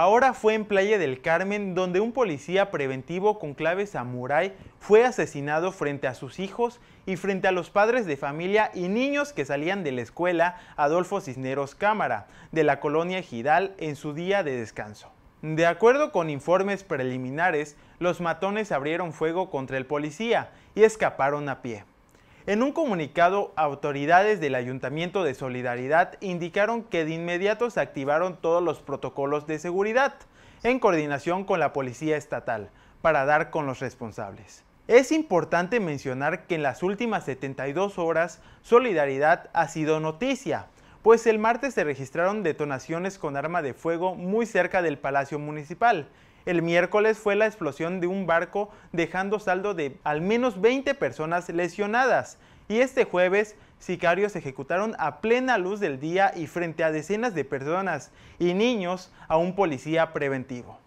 Ahora fue en Playa del Carmen donde un policía preventivo con clave samurái fue asesinado frente a sus hijos y frente a los padres de familia y niños que salían de la escuela Adolfo Cisneros Cámara de la colonia Gidal en su día de descanso. De acuerdo con informes preliminares, los matones abrieron fuego contra el policía y escaparon a pie. En un comunicado, autoridades del Ayuntamiento de Solidaridad indicaron que de inmediato se activaron todos los protocolos de seguridad, en coordinación con la Policía Estatal, para dar con los responsables. Es importante mencionar que en las últimas 72 horas, Solidaridad ha sido noticia, pues el martes se registraron detonaciones con arma de fuego muy cerca del Palacio Municipal, el miércoles fue la explosión de un barco dejando saldo de al menos 20 personas lesionadas. Y este jueves, sicarios ejecutaron a plena luz del día y frente a decenas de personas y niños a un policía preventivo.